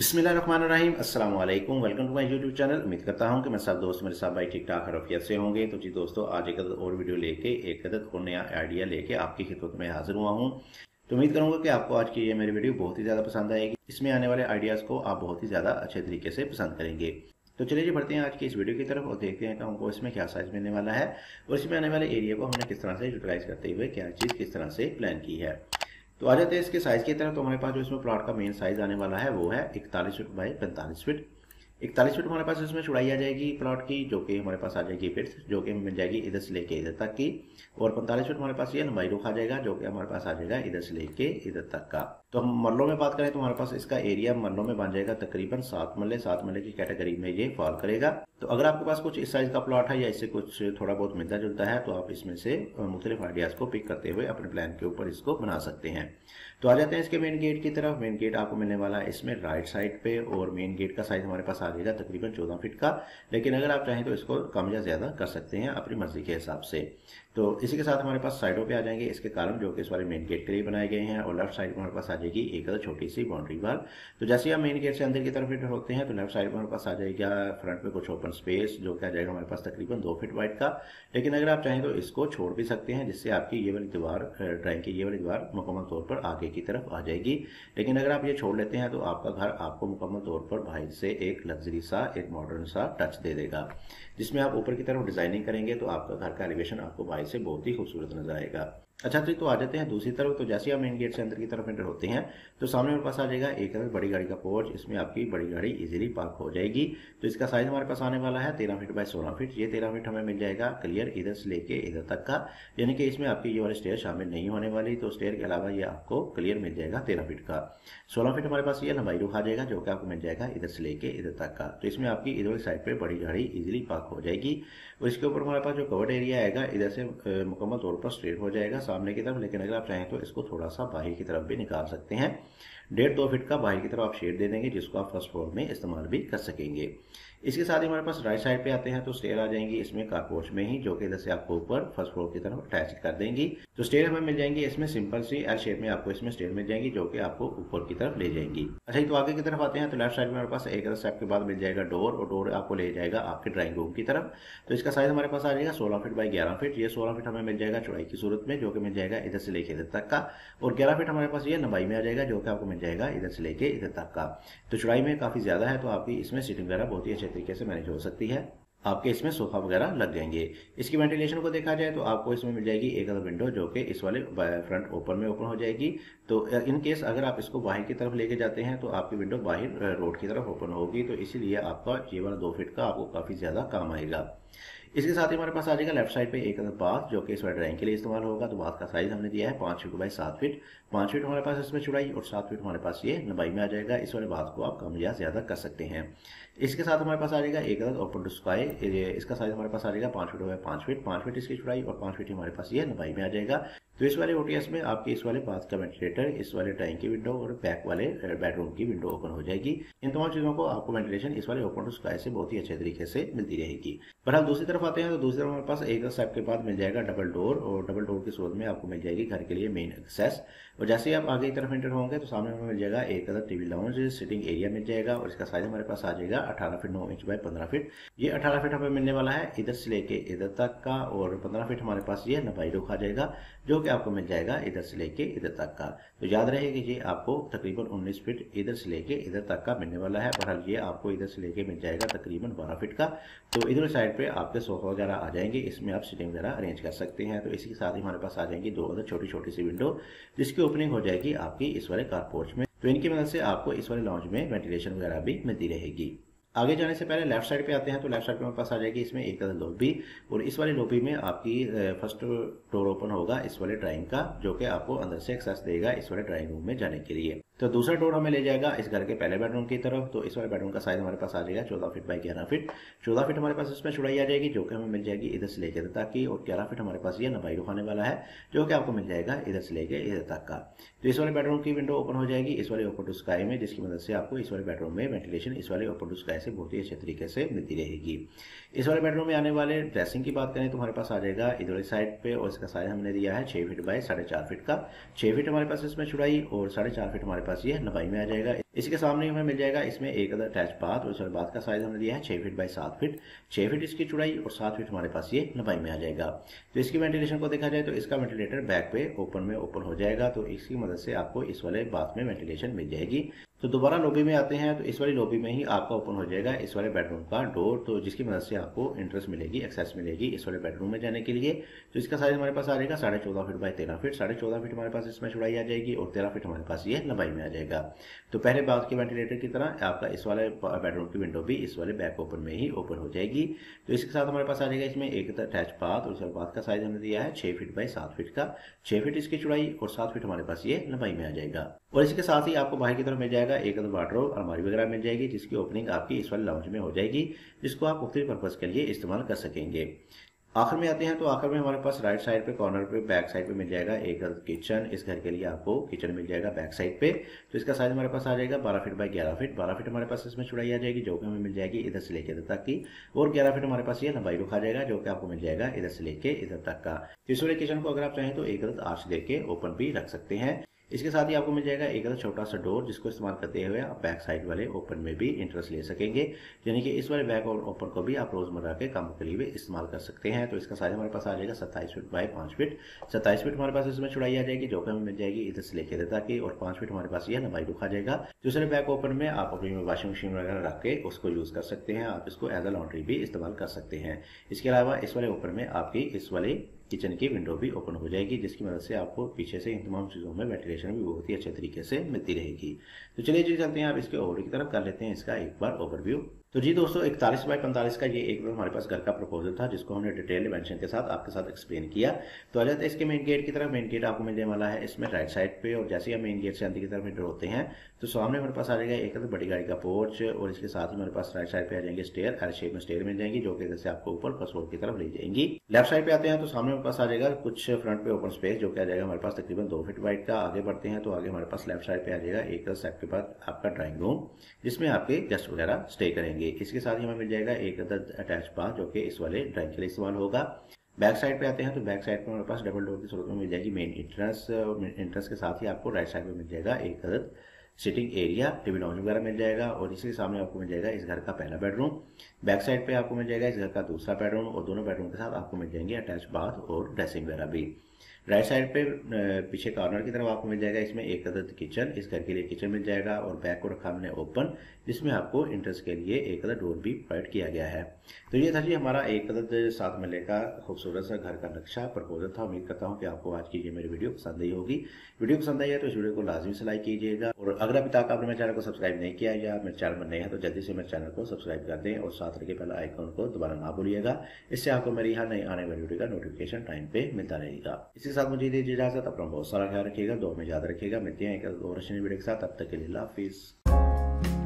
अस्सलाम वालेकुम welcome to my YouTube channel. उम्मीद करता हूँ कि मैं सब दोस्त मेरे साथ भाई ठीक ठाक हरफियत से होंगे। तो जी दोस्तों, आज एक अदद और वीडियो लेके, एक अदद और नया आइडिया लेके आपकी खिदमत में हाजिर हुआ हूँ। तो उम्मीद करूँगा कि आपको आज की ये मेरी वीडियो बहुत ही ज़्यादा पसंद आएगी। इसमें आने वाले आइडियाज़ को आप बहुत ही ज़्यादा अच्छे तरीके से पसंद करेंगे। तो चलिए जी, बढ़ते हैं आज की इस वीडियो की तरफ़ और देखते हैं कि हमको इसमें क्या साइज़ मिलने वाला है और इसमें आने वाले एरिया को हमने किस तरह से यूटिलाइज करते हुए, क्या चीज़ किस तरह से प्लान की है। तो आ जाते हैं इसके साइज़ की तरफ़। तो हमारे पास जो इसमें प्लॉट का मेन साइज़ आने वाला है, वो है इकतालीस फिट बाई पैंतालीस फीट इकतालीस फीट हमारे पास इसमें चुड़ाई आ जाएगी प्लॉट की, जो कि हमारे पास आ जाएगी फिट जो कि मिल जाएगी इधर से लेके इधर तक की, और पैंतालीस फीट हमारे पास ये लंबाई रुख आ जाएगा, जो कि हमारे पास आ जाएगा इधर से लेके इधर तक का। तो हम मल्लों में बात करें तो हमारे पास इसका एरिया मल्लों में बन जाएगा तकरीबन सात मल्ले सात मल्ले की कैटेगरी में ये फॉल करेगा। तो अगर आपके पास कुछ इस साइज़ का प्लॉट है या इससे कुछ थोड़ा बहुत मिलता जुलता है तो आप इसमें से मुख्तलिफ़ आइडियाज़ को पिक करते हुए अपने प्लान के ऊपर इसको बना सकते हैं। तो आ जाते हैं इसके मेन गेट की तरफ़। मेन गेट आपको मिलने वाला है इसमें राइट साइड पे, और मेन गेट का साइज़ हमारे पास जाएगा तकरीबन चौदह फिट का। लेकिन अगर आप चाहें तो इसको कम या ज़्यादा कर सकते हैं अपनी मर्ज़ी के हिसाब से। तो इसी के साथ हमारे पास साइडों पे आ जाएँगे। इसके कारण जो कि इस वाले मेन गेट के लिए बनाए गए हैं और लेफ़्ट साइड में हमारे पास आ जाएगी एक छोटी सी बाउंड्री वाल तो जैसे ही हम मेन गेट से अंदर की तरफ़ होते हैं तो लेफ़्ट साइड में हमारे पास आ जाएगा फ्रंट में कुछ ओपन स्पेस जो कि आ जाएगा हमारे पास तकरीबन दो फीट वाइड का। लेकिन अगर आप चाहें तो इसको छोड़ भी सकते हैं, जिससे आपकी ये वाली दीवार ड्राइंग की ये वाली दीवार मुकम्मल तौर पर आगे की तरफ़ आ जाएगी। लेकिन अगर आप ये छोड़ लेते हैं तो आपका घर आपको मुकम्मल तौर पर बाहर से एक लग्जरी सा, एक मॉडर्न सा टच दे देगा, जिसमें आप ऊपर की तरफ़ डिज़ाइनिंग करेंगे तो आपका घर का एलिवेशन आपको से बहुत ही खूबसूरत नज़र आएगा। अच्छा तो, तो आ जाते हैं दूसरी तरफ़। तो जैसे ही आप मेन गेट से अंदर की तरफ़ एंटर होते हैं तो सामने हमारे पास आ जाएगा एक अंदर बड़ी गाड़ी का पोर्च इसमें आपकी बड़ी गाड़ी इजीली पार्क हो जाएगी। तो इसका साइज़ हमारे पास आने वाला है तेरह फीट बाय सोलह फीट ये तेरह फीट हमें मिल जाएगा क्लियर इधर से लेके इधर तक का। यानी कि इसमें आपकी ये वाली स्टेयर शामिल नहीं होने वाली। तो स्टेयर के अलावा ये आपको क्लियर मिल जाएगा तेरह फीट का। सोलह फीट हमारे पास ये लंबाई रुख आ जाएगा जो कि आपको मिल जाएगा इधर से लेके इधर तक का। तो इसमें आपकी इधर वाली साइड पर बड़ी गाड़ी इजिली पार्क हो जाएगी। और इसके ऊपर हमारे पास जो कवर्ड एरिया आएगा इधर से मुकम्मल तौर पर स्ट्रेट हो जाएगा। सामने की तरफ़, लेकिन अगर आप चाहें तो इसको थोड़ा सा बाहर की तरफ़ भी निकाल सकते हैं। डेढ़ दो फिट का बाहर की तरफ़ आप शेड दे देंगे, जिसको आप फ़र्स्ट फ्लोर में इस्तेमाल भी कर सकेंगे। इसके साथ ही हमारे पास राइट साइड पे आते हैं तो स्टेयर आ जाएँगी इसमें कारपोर्च में ही, जो कि इधर से आपको ऊपर फ़र्स्ट फ्लोर की तरफ़ अटैच कर देंगी। तो स्टेयर हमें मिल जाएँगी इसमें सिंपल सी एल शेप में आपको इसमें स्टेयर मिल जाएँगी, जो कि आपको ऊपर की तरफ़ ले जाएँगी। अच्छा तो आगे की तरफ़ आते हैं तो लेफ़्ट साइड में हमारे पास एक स्टेप के बाद मिल जाएगा डोर और डोर आपको ले जाएगा आपके ड्राइंग रूम की तरफ़। तो इसका साइज़ हमारे पास आ जाएगा सोलह फीट बाई ग्यारह फीट ये सोलह फीट हमें मिल जाएगा चौड़ाई की सूरत में, जो कि मिल जाएगा इधर से लेके इधर तक का। और ग्यारह फीट हमारे पास ये लंबाई में आ जाएगा, जो कि आपको मिल जाएगा इधर से लेके इधर तक का। तो चौड़ाई में काफ़ी ज़्यादा है तो आपकी इसमें सीटिंग वगैरह बहुत ही अच्छे तरीके से मैनेज हो सकती है। आपके इसमें सोफा वगैरह लग जाएँगे। इसकी वेंटिलेशन को देखा जाए तो आपको इसमें मिल जाएगी एक अदर विंडो जो कि इस वाले फ्रंट ओपन में ओपन हो जाएगी। तो इन केस अगर आप इसको बाहर की तरफ़ लेके जाते हैं तो आपकी विंडो बाहर रोड की तरफ़ ओपन होगी। तो इसीलिए आपका ये वाला दो फिट का आपको काफ़ी ज़्यादा काम आएगा। इसके साथ ही हमारे पास आ जाएगा लेफ़्ट साइड पे एक अदर बाथ जो कि इस ड्राइंग के लिए इस्तेमाल होगा। तो बाथ का साइज़ हमने दिया है पाँच फीट बाई सात फीट। पाँच फीट हमारे पास इसमें चुड़ाई और सात फीट हमारे पास ये लंबाई में आ जाएगा। इस वाले बाथ को आप कम या ज़्यादा कर सकते हैं। इसके साथ हमारे पास आ जाएगा एक अदर ओपन टू स्काई इसका साइज़ हमारे पास आ जाएगा पाँच फीट बाई पाँच फीट। पाँच फीट इसकी चुड़ाई और पाँच फीट हमारे पास ये लंबाई में आ जाएगा। तो इस वाले ओटीएस में आपके इस वाले बाथ का वेंटिलेटर इस वाले ड्राइंग की विंडो और बैक वाले बेडरूम की विंडो ओपन हो जाएगी। इन तमाम चीज़ों को आपको वेंटिलेशन इस वाले ओपन टू स्काई से बहुत ही अच्छे तरीके से मिलती रहेगी। पर हम दूसरी तरफ़ आते हैं तो दूसरी तरफ़ हमारे पास एक स्टेप के बाद मिल जाएगा डबल डोर और डबल डोर की सूरत में आपको मिल जाएगी घर के लिए मेन एक्सेस और जैसे ही आप आगे की तरफ़ एंटर होंगे तो सामने हमें मिल जाएगा एक other TV lounge sitting area मिल जाएगा और इसका साइज़ हमारे पास आ जाएगा अठारह फीट नौ इंच बाय पंद्रह फीट ये अठारह फीट हमें मिलने वाला है इधर से लेके इधर तक का और पंद्रह फीट हमारे पास ये नबाई रुख आ जाएगा, जो कि आपको मिल जाएगा इधर से लेके इधर तक का। तो याद रहे कि ये आपको तकरीबन उन्नीस फीट इधर से लेके इधर तक का मिलने वाला है, बहरहाल ये आपको इधर से लेके मिल जाएगा तकरीबन बारह फीट का। तो इधर साइड पे आपके सोफा वगैरह आ जाएँगे, इसमें आप सीटिंग वगैरह अरेंज कर सकते हैं। तो इसी के साथ ही हमारे पास आ जाएँगी दो अदर छोटी छोटी सी विंडो जिसकी ओपनिंग हो जाएगी आपकी इस वाले कारपोर्च में। तो इनकी मदद से आपको इस वाले लॉन्च में वेंटिलेशन वगैरह भी मिलती रहेगी। आगे जाने से पहले लेफ़्ट साइड पे आते हैं तो लेफ़्ट साइड पे हमारे पास आ जाएगी इसमें एक तरह लोबी और इस वाली लोबी में आपकी फ़र्स्ट डोर ओपन होगा इस वाले ड्राइंग का, जो कि आपको अंदर से एक्सेस देगा इस वाले ड्राइंग रूम में जाने के लिए। तो दूसरा डोर हमें ले जाएगा इस घर के पहले बेडरूम की तरफ़। तो इस वाले बेडरूम का साइज़ हमारे पास आ जाएगा चौदह फीट बाई ग्यारह फीट चौदह फीट हमारे पास इसमें चुड़ाई आ जाएगी, जो कि हमें मिल जाएगी इधर से लेकर तक की, और ग्यारह फीट हमारे पास ये नबाई रुखाने वाला है, जो कि आपको मिल जाएगा इधर से लेकर इधर तक का। तो इस वाले बेडरूम की विंडो ओपन हो जाएगी, इस वाले ओपन टू स्काई में, जिसकी मदद से आपको इस वाले बेडरूम में वेंटिलेशन इस वाले ओपन टू स्काई से बहुत ही अच्छे तरीके से मिलती रहेगी। इस वाले बेडरूम में आने वाले ड्रेसिंग की बात करें तो हमारे पास आ जाएगा इधर साइड पे, और इसका साइज़ हमने दिया है छह फीट बाय साढ़े फीट का। छह फीट हमारे पास इसमें चुड़ाई और साढ़े फीट हमारे पास ये नवाई में आ जाएगा। इसके सामने हमें मिल जाएगा इसमें एक अदर अटैच बाथ और बाद का साइज़ हमने दिया है छः फीट बाई सात फीट छः फीट इसकी चुड़ाई और सात फीट हमारे पास ये लंबाई में आ जाएगा। तो इसकी वेंटिलेशन को देखा जाए तो इसका वेंटिलेटर बैक पे ओपन में ओपन हो जाएगा तो इसकी मदद से आपको इस वाले बाथ में वेंटिलेशन मिल जाएगी। तो दोबारा लॉबी में आते हैं तो इस वाली लॉबी में ही आपका ओपन हो जाएगा इस वाले बेडरूम का डोर तो जिसकी मदद से आपको इंटरेस्ट मिलेगी एक्सेस मिलेगी इस वाले बेडरूम में जाने के लिए। तो इसका साइज़ हमारे पास आ जाएगा साढ़े चौदह फीट बाई तेरह फीट साढ़े चौदह फीट हमारे पास इसमें चुड़ाई आ जाएगी और तेरह फीट हमारे पास ये लंबाई में आ जाएगा। तो पहले बात के वेंटिलेटर की तरह, आपका इस वाले बेडरूम की विंडो भी इस वाले बैक ओपन में ही ओपन हो जाएगी। तो इसके साथ हमारे पास आ जाएगा इसमें एक अटैच पाथ और उसके बाद का साइज़ हमने दिया है छह फीट बाई सात फीट का। छह फीट इसकी चुड़ाई और सात फीट हमारे पास ये लंबाई में आ जाएगा। और इसके साथ ही आपको बाहर की तरफ़ मिल जाएगा एक वार्ड्रोब अलमारी वगैरह मिल जाएगी, जिसकी ओपनिंग आपकी इस वाले लाउंज में हो जाएगी, जिसको आप मुख्तलिफ़ पर्पज़ के लिए इस्तेमाल कर सकेंगे। आखिर में आते हैं तो आखिर में हमारे पास राइट साइड पे कॉर्नर पे बैक साइड पे मिल जाएगा एक किचन इस घर के लिए आपको किचन मिल जाएगा बैक साइड पे। तो इसका साइज़ हमारे पास आ जाएगा 12 फीट बाई 11 फीट 12 फीट हमारे पास इसमें चुड़ाई आ जाएगी, जो कि हमें मिल जाएगी इधर से लेके इधर तक की। और 11 फीट हमारे पास ये लंबाई रुखा जाएगा, जो कि आपको मिल जाएगा इधर से लेके इधर तक का। इस वाले किचन को अगर आप चाहें तो एक आर्च देके ओपन भी रख सकते हैं। इसके साथ ही आपको मिल जाएगा एक छोटा सा डोर जिसको इस्तेमाल करते हुए आप बैक साइड वाले ओपन में भी इंटरेस्ट ले सकेंगे। यानी कि इस वाले बैक और ओपन को भी आप रोज़मर्रा के कामों के लिए भी इस्तेमाल कर सकते हैं। तो इसका साइज़ हमारे पास आ जाएगा सत्ताईस फीट बाय पाँच फीट। सत्ताईस फीट हमारे पास इसमें छुड़ाई आ जाएगी, जो कि हमें मिल जाएगी इधर से लेकर देता की, और पाँच फीट हमारे पास यह लंबाई रुखा जाएगा। दूसरे बैक ओपन में आप अपनी वॉशिंग मशीन वगैरह रख के उसको यूज़ कर सकते हैं। आप इसको एज अ लॉन्ड्री भी इस्तेमाल कर सकते हैं। इसके अलावा इस वाले ओपन में आपकी इस वाले किचन की विंडो भी ओपन हो जाएगी, जिसकी मदद से आपको पीछे से इन तमाम चीज़ों में वेंटिलेशन भी बहुत ही अच्छे तरीके से मिलती रहेगी। तो चलिए जी, चलते हैं आप इसके ओवर की तरफ़, कर लेते हैं इसका एक बार ओवरव्यू तो जी दोस्तों, इकतालीस बाई पैंतालीस का ये एक हमारे पास घर का प्रपोजल था, जिसको हमने डिटेल डिमेंशन के साथ आपके साथ एक्सप्लेन किया। तो आ जाते इसके मेन गेट की तरफ़। मेन गेट आपको मिलने वाला है इसमें राइट साइड पे, और जैसे ही हम मेन गेट से अंदर की तरफ़ एंटर होते हैं तो सामने हमारे पास आ जाएगा एक बड़ी गाड़ी का पोर्च और इसके साथ ही हमारे पास राइट साइड पे आ जाएँगे स्टेयर हर शेप में स्टेयर मिल जाएँगी, जो कि इधर से आपको ऊपर फ़र्स्ट फ्लोर की तरफ़ ले जाएँगी। लेफ़्ट साइड पे आते हैं तो सामने हमारे पास आ जाएगा कुछ फ्रंट पे ओपन स्पेस जो कि आ जाएगा हमारे पास तकरीबन दो फीट वाइट का। आगे बढ़ते हैं तो आगे हमारे पास लेफ़्ट साइड पे आ जाएगा एक स्टेप के बाद आपका ड्राइंग रूम जिसमें आपके गेस्ट वगैरह स्टे करेंगे। इसके साथ ही हमें मिल जाएगा? एक अदर अटैच बाथ जो कि इस वाले ड्राइंग के लिए इस्तेमाल होगा। बैक साइड पे आते हैं तो बैक साइड पे हमारे पास डबल डोर की सूरत में मिल जाएगी मेन इंट्रेंस इंट्रेंस के साथ ही आपको राइट साइड में मिल जाएगा एक other sitting area TV lounge वगैरह मिल जाएगा, और इसी सामने आपको मिल जाएगा इस घर का पहला बेडरूम बैक साइड पे आपको मिल जाएगा इस घर का दूसरा बेडरूम और दोनों बेडरूम के साथ आपको मिल जाएँगे अटैच बाथ और ड्रेसिंग वगैरह भी। राइट साइड पे पीछे कॉर्नर की तरफ़ आपको मिल जाएगा इसमें एक अदद किचन इस घर के लिए किचन मिल जाएगा और बैक को रखा हमने ओपन जिसमें आपको इंट्रेंस के लिए एक अदद डोर भी प्रोवाइड किया गया है। तो ये था जी हमारा एक अदद सात मल्ले का खूबसूरत सा घर का नक्शा प्रपोजल था। उम्मीद करता हूँ कि आपको आज की ये मेरी वीडियो पसंद आई होगी। वीडियो पसंद आई है तो इस वीडियो को लाजमी से लाइक कीजिएगा और अगर अभी तक आपने मेरे चैनल को सब्सक्राइब नहीं किया या मेरे चैनल में नए हैं तो जल्दी से मेरे चैनल को सब्सक्राइब कर दें और साथ रखे पहले आइकॉन को दोबारा ना भूलिएगा। इससे आपको मेरी यहाँ नई आने वाली वीडियो का नोटिफिकेशन टाइम पे मिलता रहेगा। इसी साथ मुझे दीजिए इजाज़त, अपना बहुत सारा ख्याल रखिएगा दो में याद रखिएगा। मिलते हैं एक और वीडियो के साथ अब तक के लिए हाफिज़।